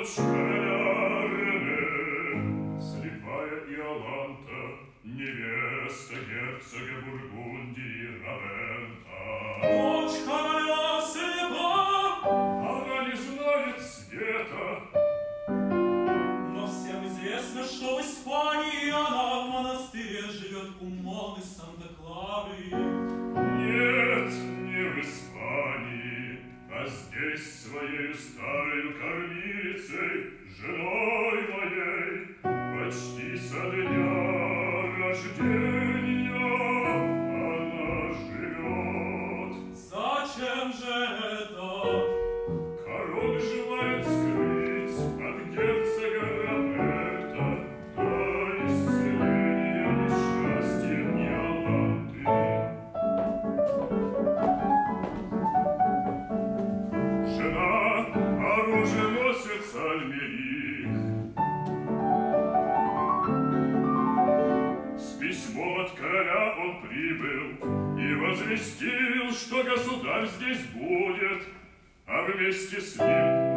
город школярный, слепая Иоланта, невеста герцога Бургундии Равента. Дочка моя слепа, она не знает света. Но всем известно, что в Испании она в монастыре живет у Моны Санта-Клары. Нет, не в Испании, а здесь своей старой женой моей, почти со дня. здесь будет, а вместе с ним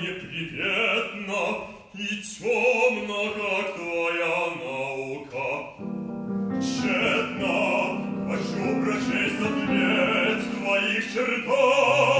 неприветно и темно, как твоя наука. Тщетно хочу прочесть ответ твоих чертов.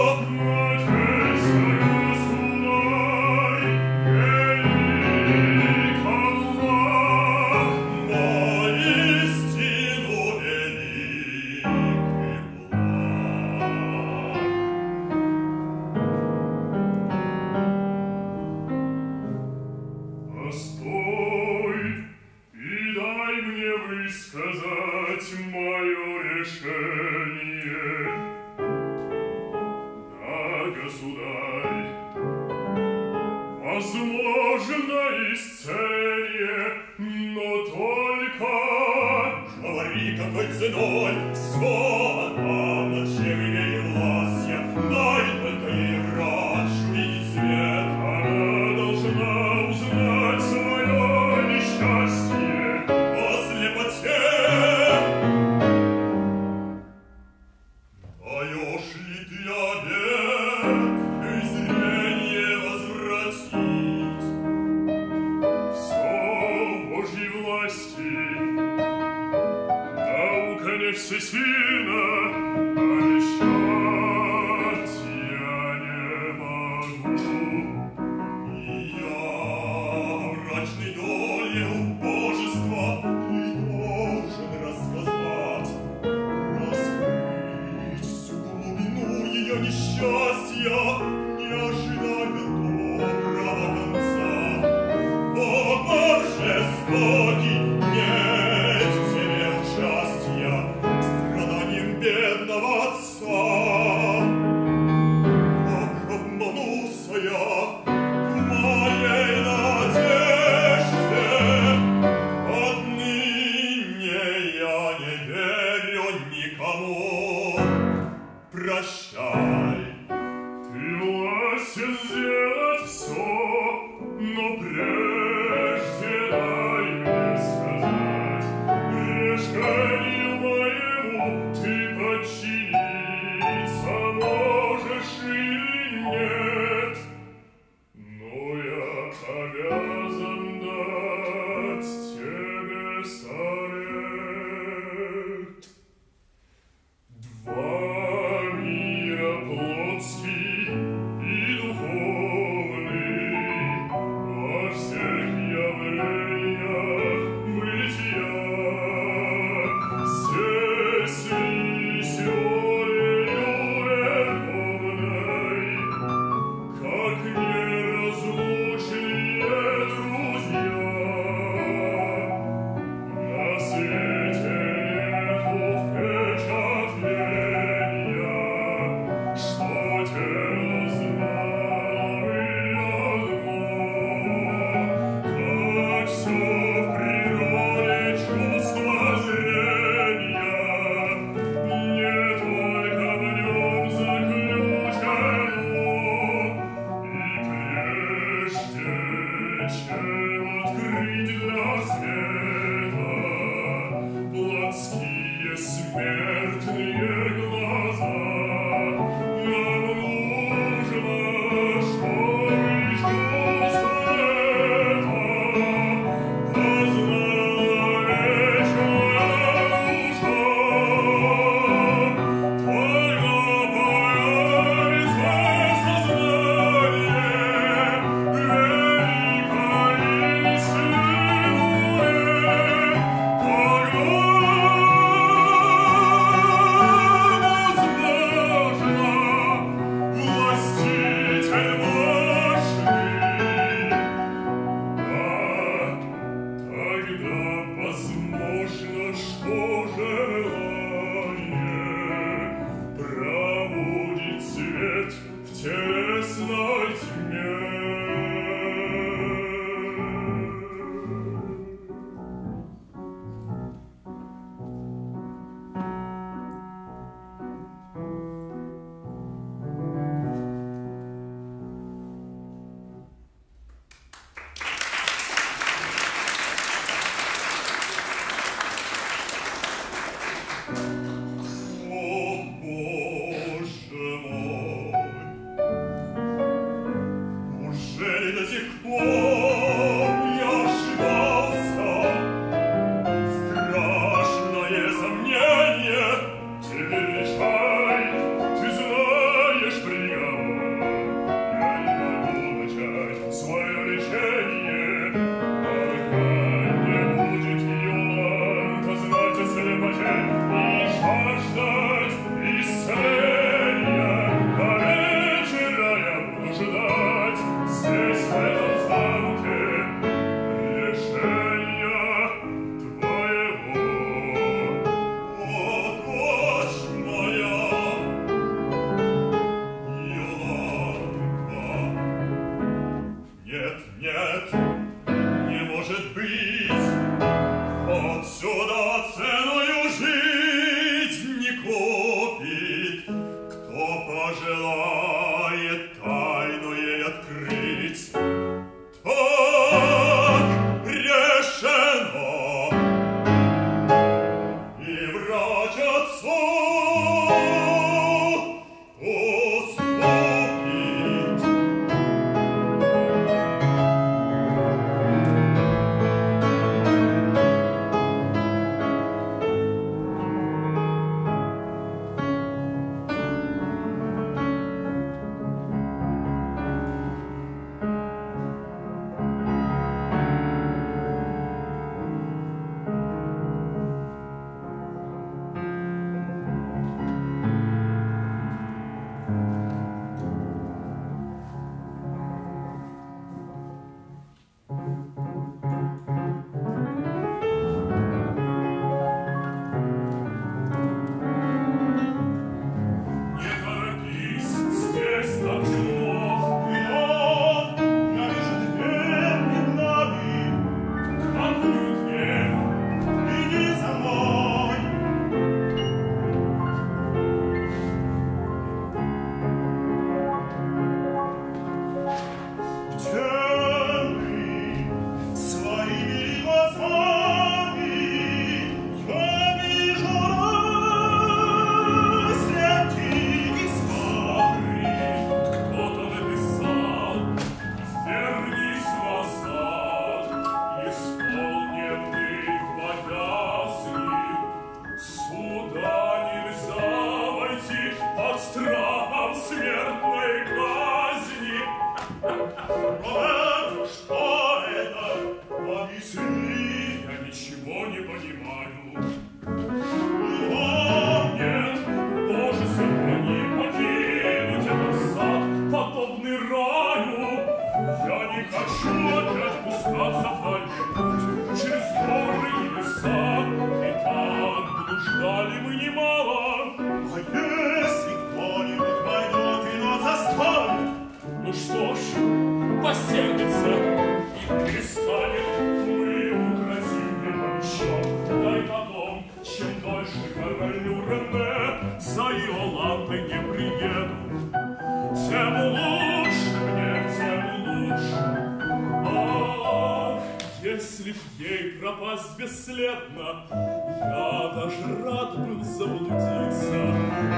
если б ей пропасть бесследно, я даже рад был заблудиться,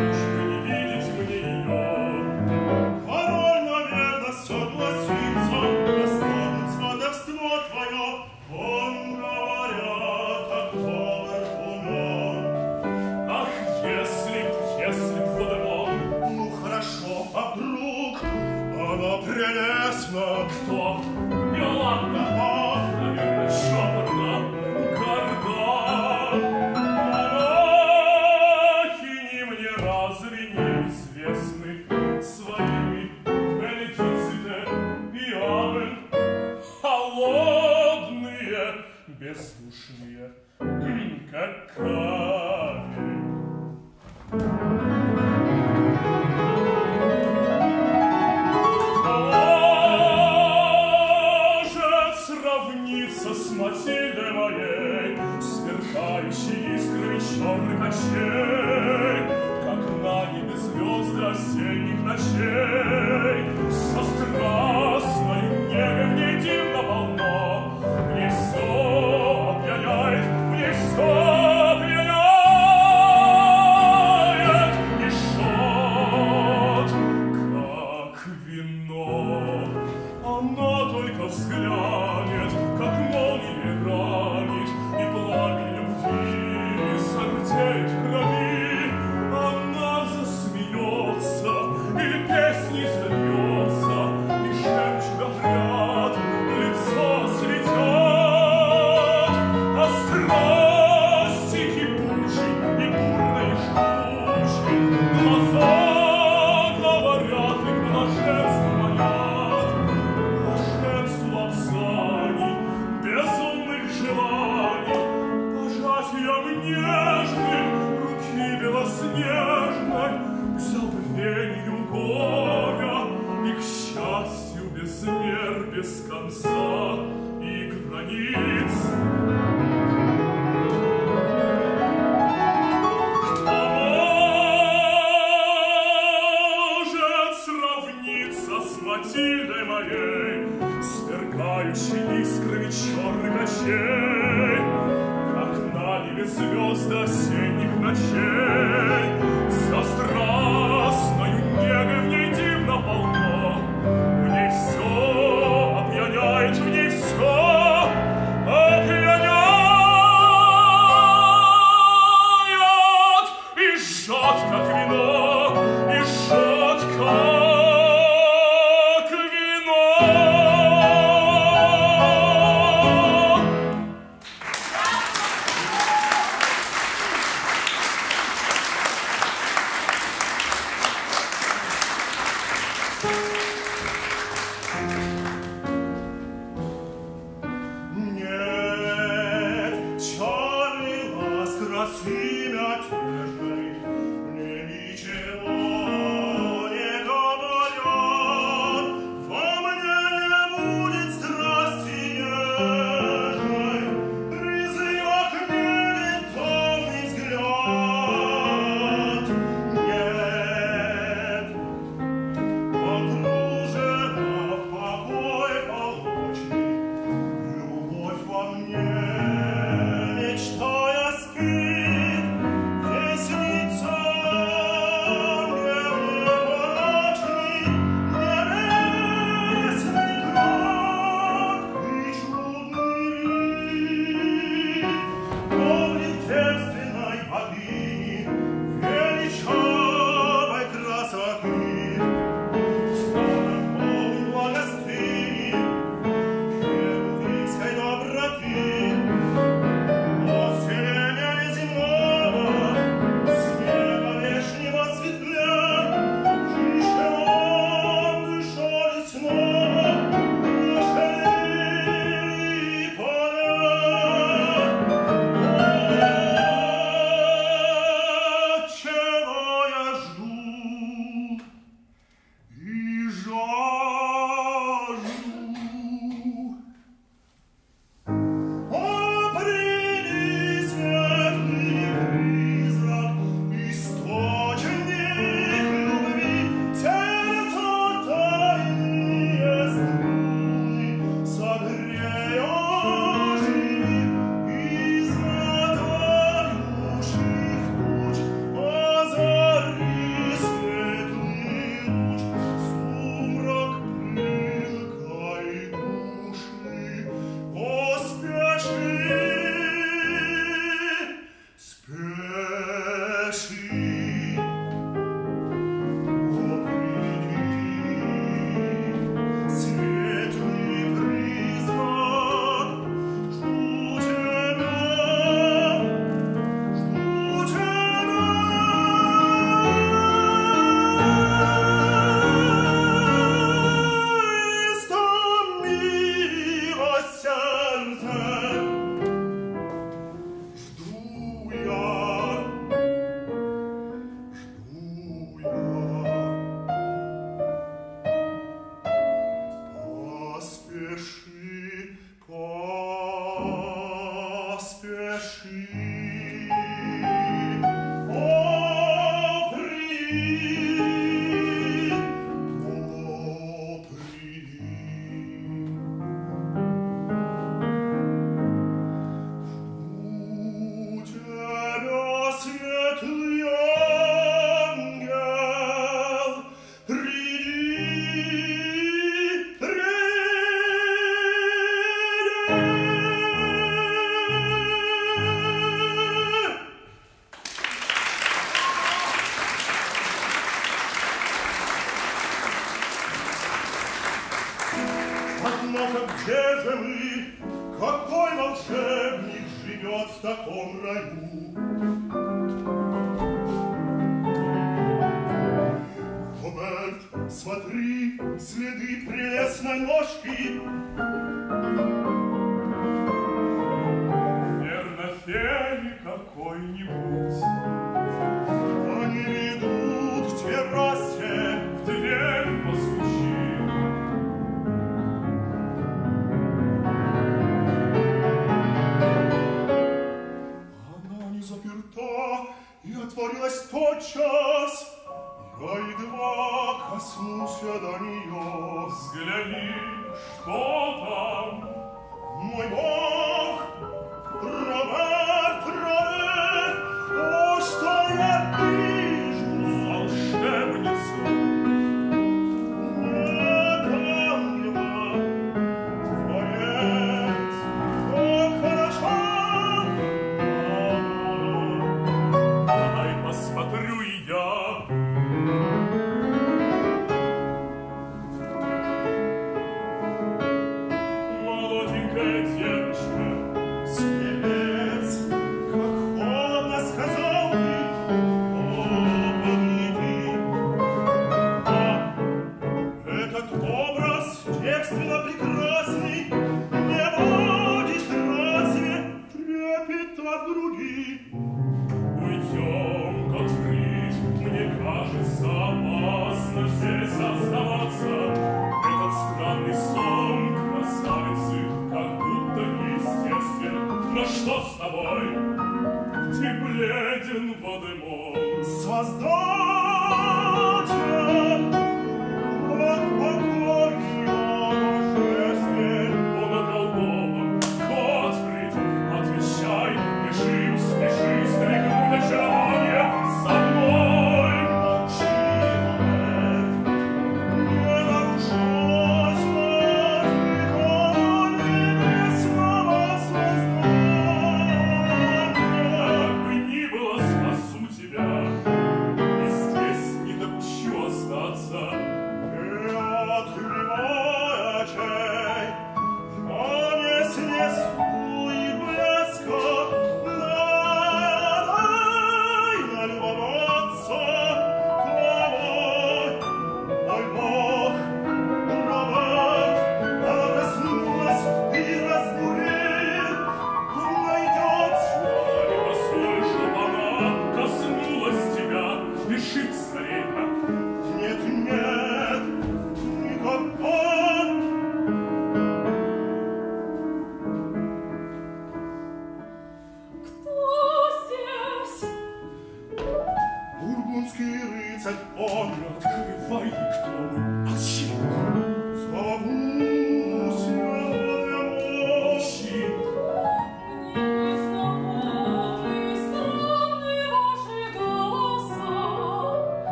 лишь не видеть мне ее.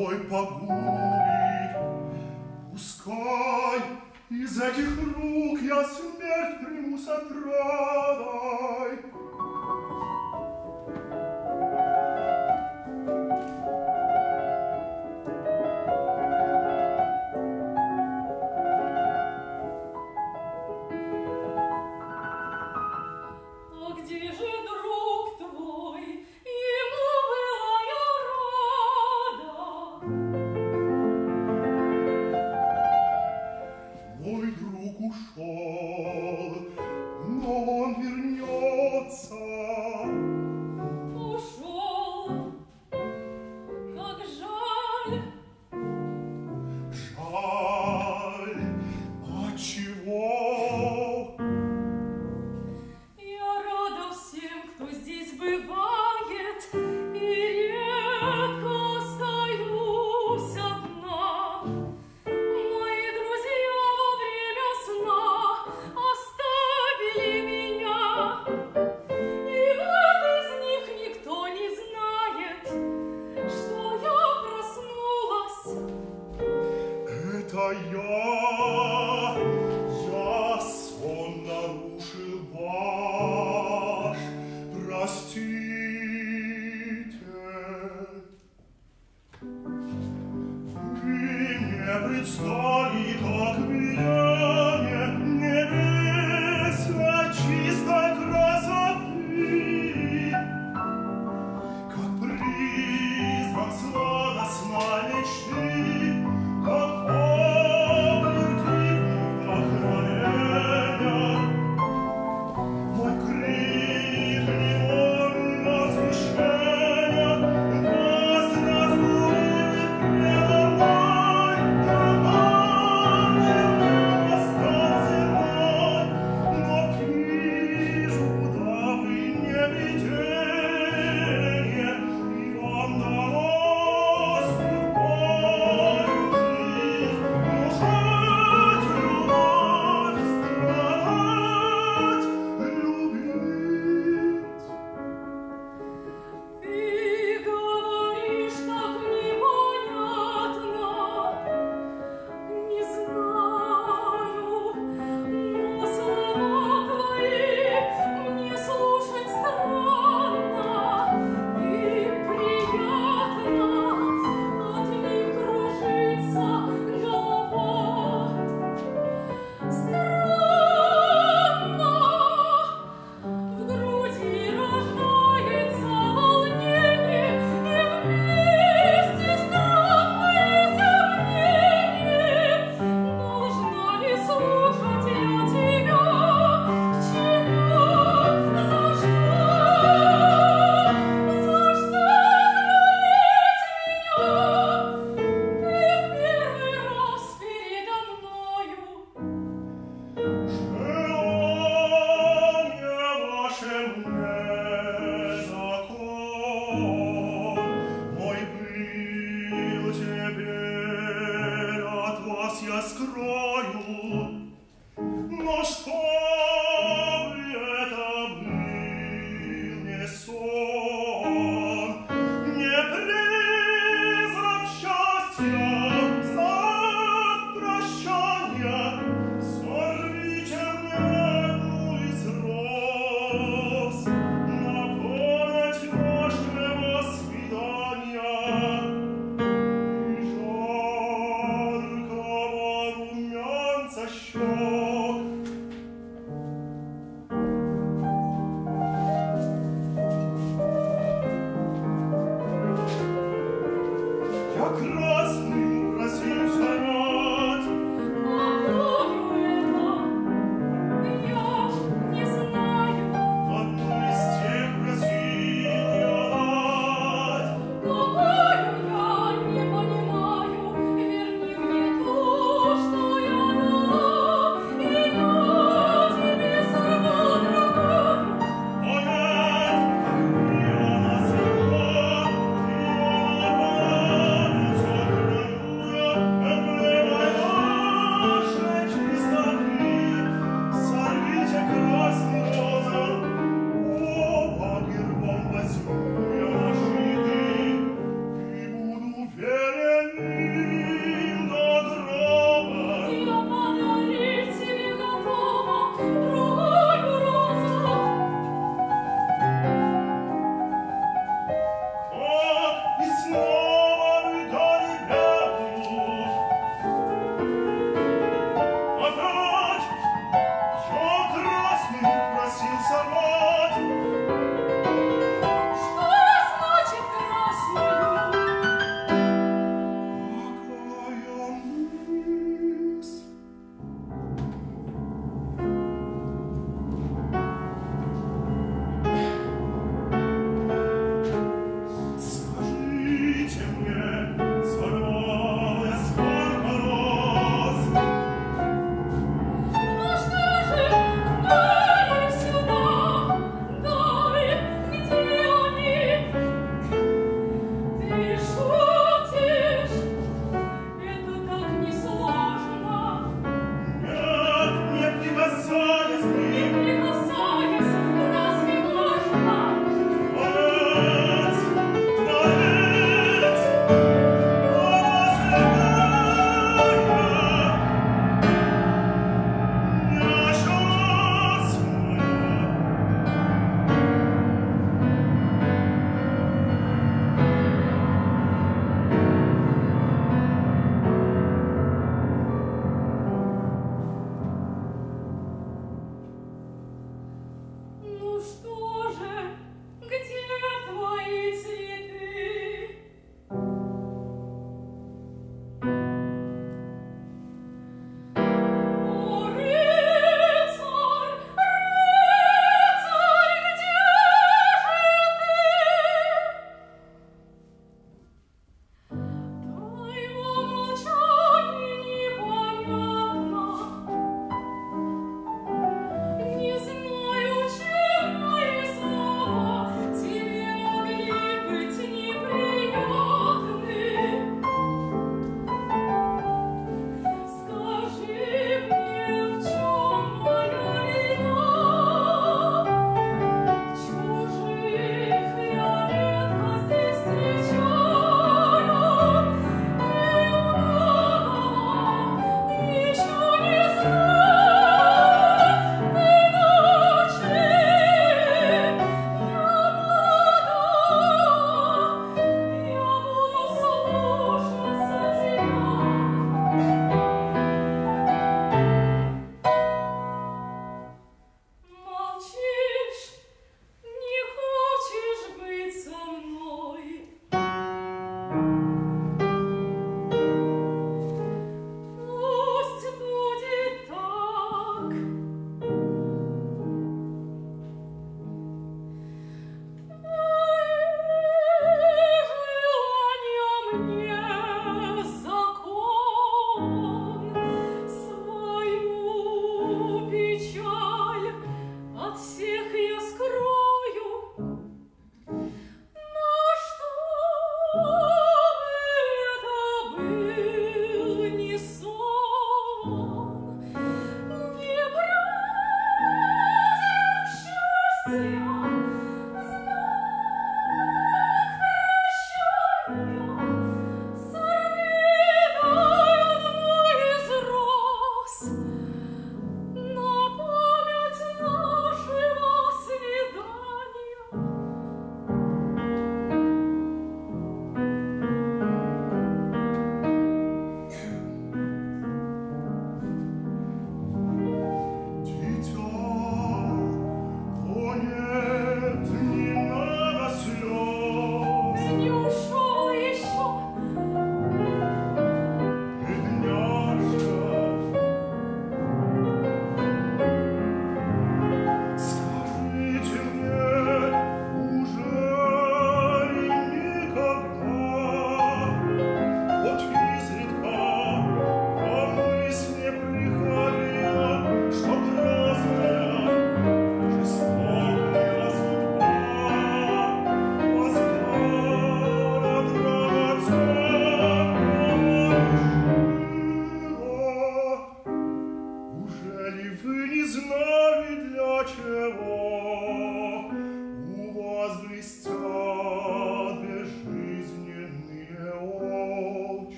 voi pagur